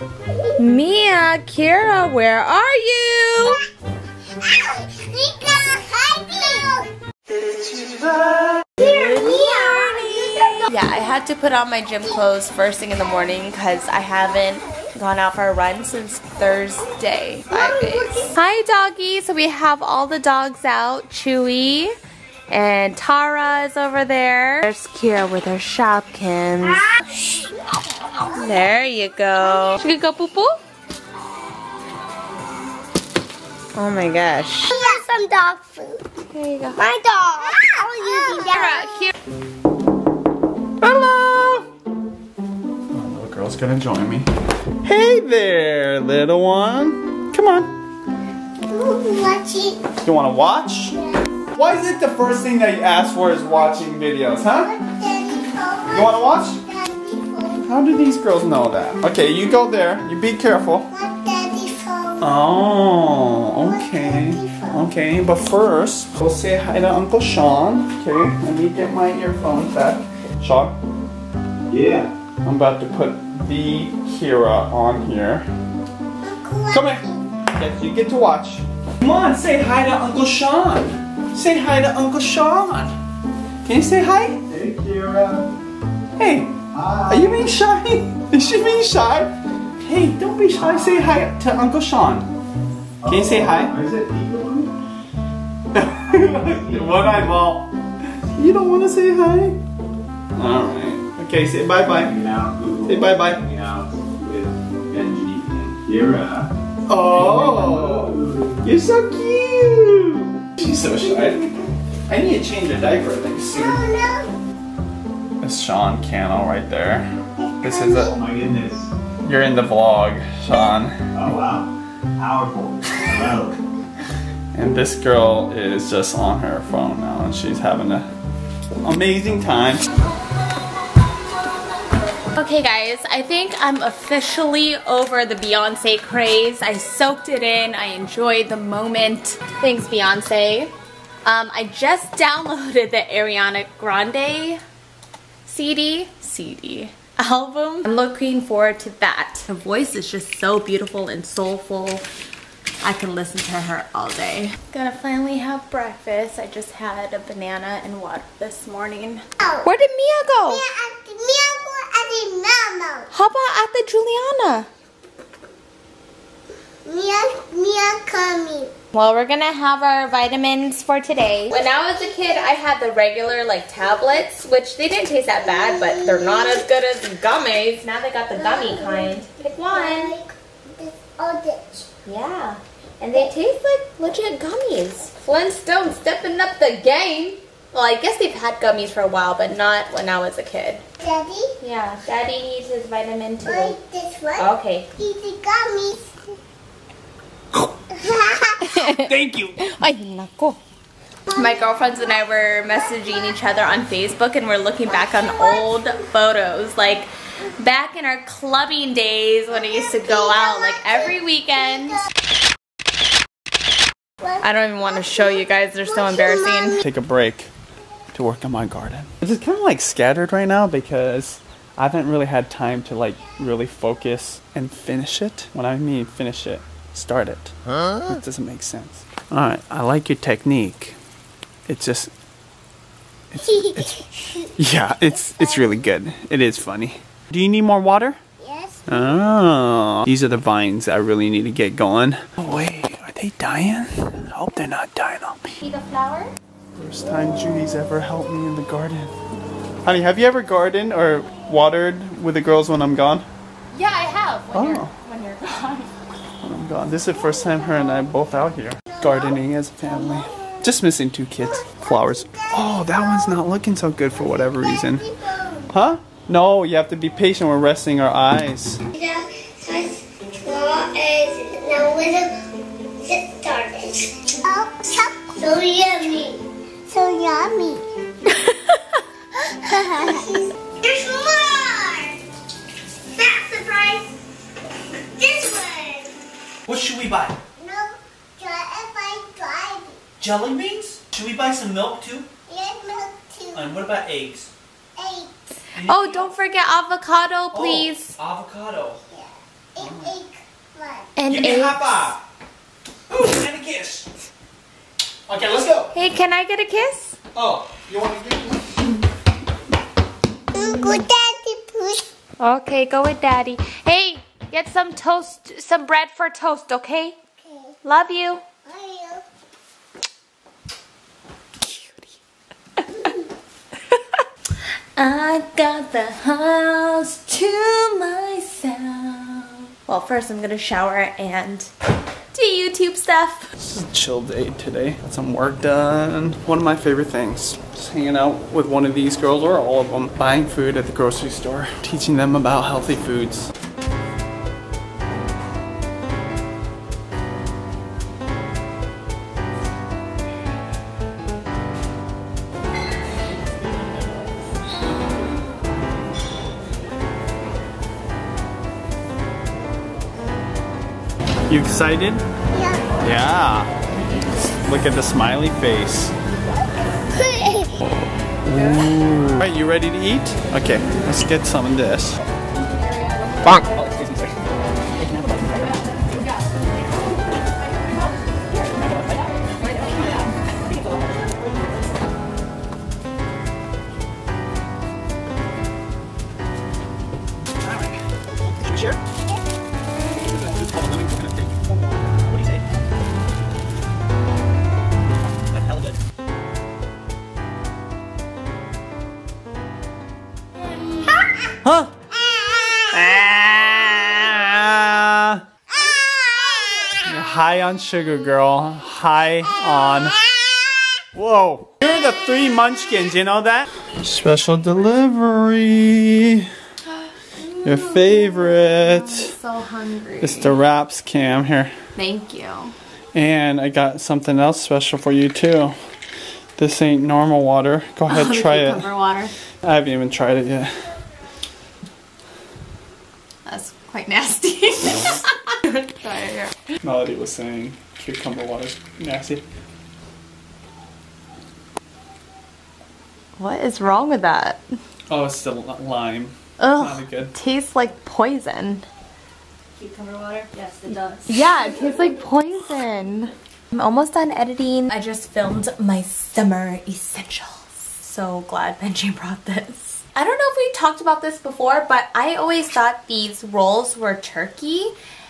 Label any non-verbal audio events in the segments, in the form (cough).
Miya, Keira, where are you? Yeah, I had to put on my gym clothes first thing in the morning because I haven't gone out for a run since Thursday. Five days. Hi, doggy. So we have all the dogs out. Chewy and Tara is over there. There's Keira with her Shopkins. There you go. She can go poo poo? Oh my gosh. I some dog food. Here you go. My dog. Ah! I was using ah! that. Keira, here. Hello! Oh, little girl's gonna join me. Hey there, little one. Come on. You wanna watch? Why is it the first thing that you ask for is watching videos, huh? You wanna watch? How do these girls know that? Okay, you go there. You be careful. What daddy phone? Oh, okay. Okay, but first, we'll say hi to Uncle Sean. Okay, let me get my earphones back. Sean, Yeah. I'm about to put the Keira on here. Come here. Yes, you get to watch. Come on, say hi to Uncle Sean. Say hi to Uncle Sean. Can you say hi? Hey, Keira. Hey, are you being shy? (laughs) Is she being shy? Hey, don't be shy. Say hi to Uncle Sean. Can you say oh, hi? Is it? (laughs) One eyeball. You don't want to say hi? Alright. Okay, say bye bye. Hanging. Say bye bye. Hanging with Benji and Keira. Oh, you're so cute. She's so shy. I need to change a diaper, I think, soon. Oh It's Sean Cannell right there. This is a. Oh my goodness. You're in the vlog, Sean. Oh wow. Powerful. Hello. And this girl is just on her phone now, and she's having a amazing time. Okay guys, I think I'm officially over the Beyonce craze. I soaked it in, I enjoyed the moment. Thanks Beyonce. Um, I just (laughs) downloaded the Ariana Grande CD, CD album. I'm looking forward to that. Her voice is just so beautiful and soulful. I can listen to her all day. Gonna finally have breakfast. I just had a banana and water this morning. Where did Miya go? Miya at the Miya go at the mama. How about at the Julianna? Miya Miya coming. Well, we're gonna have our vitamins for today. When I was a kid, I had the regular like tablets, which they didn't taste that bad, but they're not as good as gummies. Now they got the gummy kind. Pick one. Like. Yeah. And they taste like legit gummies. Flintstone stepping up the game. Well, I guess they've had gummies for a while, but not when I was a kid. Daddy, Yeah, Daddy needs his vitamin too. like this one. Okay. Easy gummies. (laughs) Thank you. Ay, nako. My girlfriends and I were messaging each other on Facebook and we're looking back on old photos. Like back in our clubbing days when I used to go out like every weekend. I don't even want to show you guys, they're so embarrassing. Take a break to work on my garden. It's just kind of like scattered right now because I haven't really had time to like really focus and finish it. When I mean finish it, start it. Huh? It doesn't make sense. All right, I like your technique. It's just, it's, it's (laughs) yeah, it's it's really good. It is funny. Do you need more water? yes. Oh, these are the vines I really need to get going. Oh wait, are they dying? I hope they're not dying on me. See the flower? First time Judy's ever helped me in the garden. Honey, have you ever gardened or watered with the girls when I'm gone? Yeah, I have. When Oh. you're when you're gone. When I'm gone. This is the first time her and I both out here gardening as a family. Just missing two kids. Flowers. Oh, that one's not looking so good for whatever reason. Huh? No, you have to be patient. We're resting our eyes. The first So yummy. (laughs) There's more. That surprise. This one. What should we buy? No, try if Jelly beans? Should we buy some milk too? Yes, milk too. And what about eggs? Eight. Oh, don't forget avocado, Oh, please. avocado. Mm. Egg, egg. And Give me a eggs. high five. Ooh, and a kiss. Okay, let's go. Hey, can I get a kiss? Oh, you want to give me? Mm, Good daddy, please. Okay, go with daddy. Hey, get some toast, some bread for toast, okay? Okay. Love you. I (laughs) I got the house to myself. Well, first I'm gonna shower and do YouTube stuff. It's a chill day today. Got some work done. One of my favorite things. Just hanging out with one of these girls or all of them. Buying food at the grocery store. Teaching them about healthy foods. You excited? Yeah. Yeah. Look at the smiley face. (laughs) Alright, you ready to eat? Okay, let's get some of this. Bonk! High on sugar, girl. High on. Whoa. You're the three munchkins, you know that? Special delivery. Your favorite. So hungry. It's the wraps cam here. Thank you. And I got something else special for you too. This ain't normal water. Go ahead, (laughs) try it. Water. I haven't even tried it yet. That's quite nasty. (laughs) Try it here. Melody was saying cucumber water's nasty. What is wrong with that? Oh, it's the li- lime. Not Ugh, good. tastes like poison. Cucumber water? Yes, it does. Yeah, it tastes like poison. I'm almost done editing. I just filmed my summer essentials. So glad Benji brought this. I don't know if we talked about this before, but I always thought these rolls were turkey.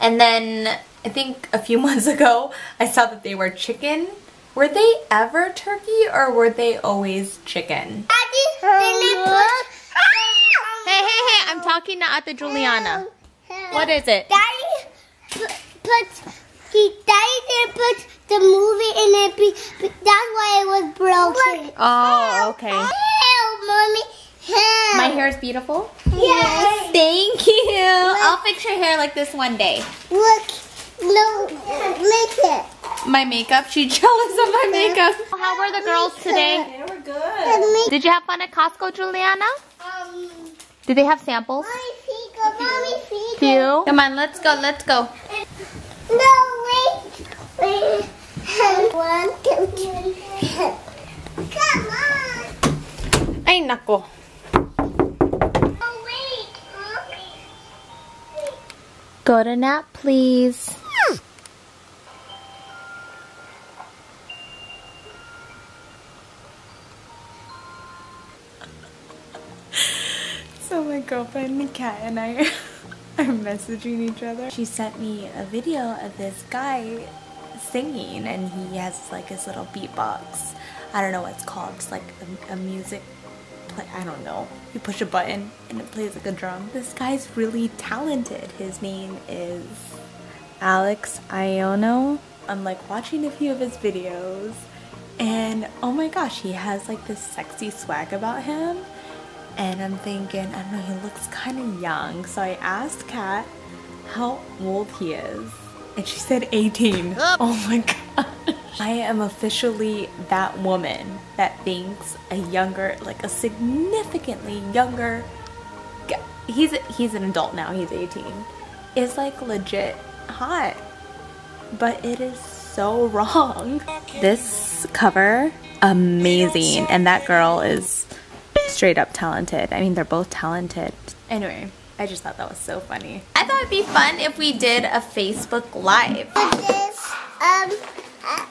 And then I think a few (laughs) months ago, I saw that they were chicken. Were they ever turkey or were they always chicken? Daddy, then I Hey, hey, hey, I'm talking to Ate Julianna. What is it? Daddy put, put he daddy didn't put the movie in it. Be, be- that's why it was broken. Oh, okay. Help, mommy. Help. My hair is beautiful. Yes. Thank you. I'll fix your hair like this one day. Look. No. Make it. My makeup. She (laughs) jealous of my makeup. How were the girls today? They were good. Did you have fun at Costco, Julianna? um. Did they have samples? Mommy, feet. Mommy, feet. Few. Come on, let's go. Let's go. No, wait. Wait. One, two, three. Come on. Ay, nako. Wait. Mommy. Go to nap, please. Girlfriend, Kat, and I (laughs) are messaging each other. She sent me a video of this guy singing, and he has like his little beatbox. I don't know what it's called. It's like a, a music play. I don't know. You push a button and it plays like a drum. This guy's really talented. His name is Alex Aiono. I'm like watching a few of his videos, and oh my gosh, he has like this sexy swag about him. And I'm thinking, I don't know, he looks kind of young. So I asked Kat how old he is. And she said 18. Oh my god. I am officially that woman that thinks a younger, like a significantly younger, he's he's an adult now, he's 18, is like legit hot. But it is so wrong. This cover, amazing. And that girl is straight up talented. I mean, they're both talented. Anyway, I just thought that was so funny. I thought it'd be fun if we did a Facebook Live. This, um, uh,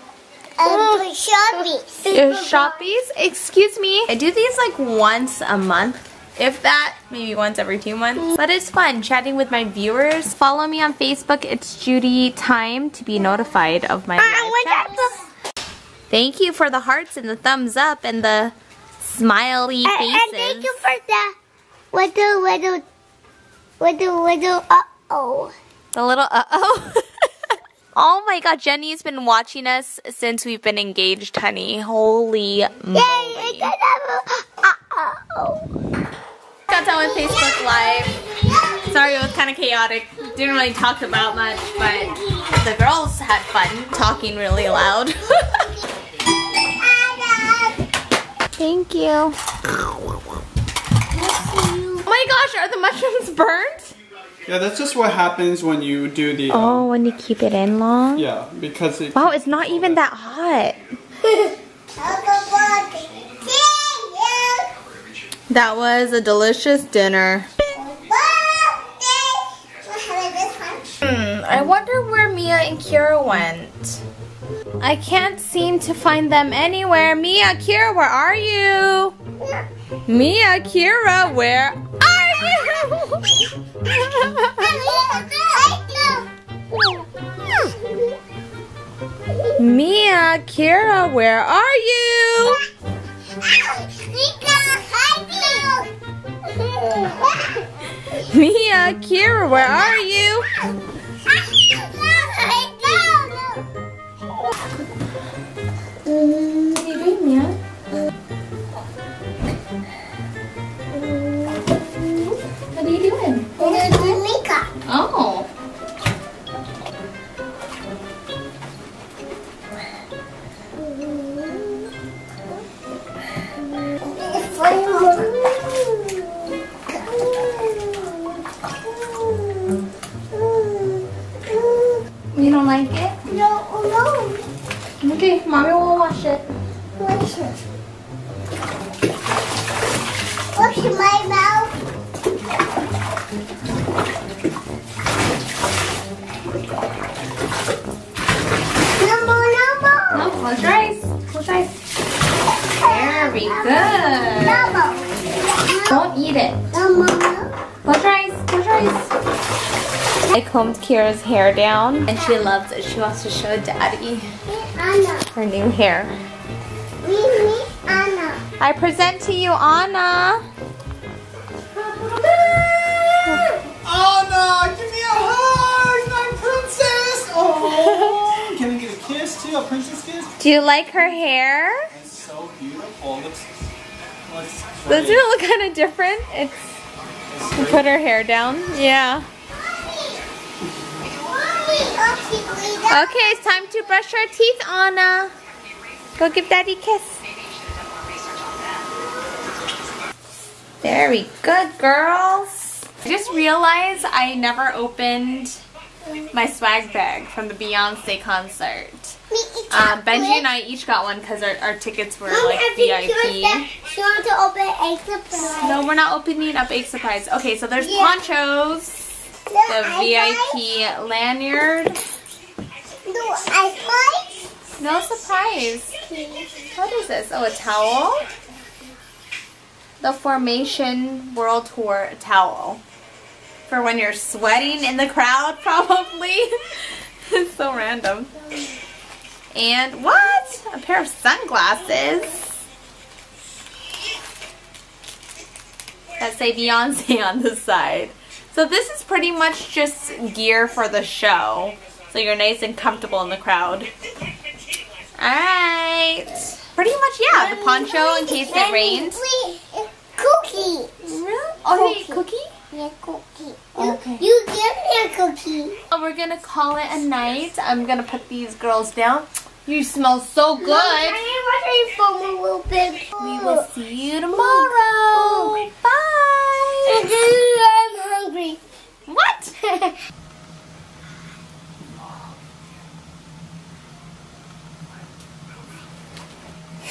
um, Sharpies. Your shoppies? Excuse me. I do these like once a month. If that, maybe once every two months. But it's fun chatting with my viewers. Follow me on Facebook. It's Judy Time to be notified of my live chats. Thank you for the hearts and the thumbs up and the smiley And, faces. and thank you for the with the little, little, little, little, uh-oh. The little uh-oh. (laughs) oh my god, Jenny's been watching us since we've been engaged, honey. Holy Yay, moly. I got a uh-oh. Got done with Facebook Live. Sorry, it was kind of chaotic. Didn't really talk about much, but the girls had fun talking really loud. (laughs) Thank you. Oh my gosh, are the mushrooms burnt? Yeah, that's just what happens when you do the. Oh, when you keep it in long? Yeah, because it. Wow, it's not even that hot. (laughs) That was a delicious dinner. Hmm, I wonder where Miya and Keira went. I can't seem to find them anywhere. Miya, Keira, where are you? Miya, Keira, where are you? Miya, Keira, where are you? Miya, Keira, where are you? Close your eyes. Close your eyes. Very good. Don't eat it. No more. Close your eyes. Close your eyes. I combed Keira's hair down and she loves it. She wants to show daddy her new hair. Me, me, Anna. I present to you Anna. Anna, give me a hug, my princess. Oh, (laughs) can we get a kiss too? A princess kiss? Do you like her hair? It's so beautiful. Looks, looks Doesn't it look kind of different? It's great. put her hair down. Yeah. Okay, it's time to brush our teeth, Anna. Go give daddy a kiss. Very good, girls. I just realized I never opened my swag bag from the Beyonce concert. Um, Benji and I each got one because our, our tickets were like VIP. She wants to open a surprise. No, we're not opening up Egg Surprise. Okay, so there's Yeah. ponchos, the VIP lanyard. No, I like. No surprise. What is this? Oh, a towel? The Formation World Tour towel. For when you're sweating in the crowd, (laughs) probably. it's so random. And what? A pair of sunglasses. That say Beyonce on the side. So this is pretty much just gear for the show. So you're nice and comfortable in the crowd. Alright. Pretty much, yeah, the poncho in case it rains. Cookie. Really? Oh, you cookie? Yeah, cookie. Okay. You, you give me a cookie. Oh, we're gonna call it a night. I'm gonna put these girls down. You smell so good. I want little bit. We will see you tomorrow. Bye. (laughs) I'm hungry. What? (laughs)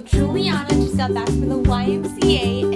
Julianna just got back from the YMCA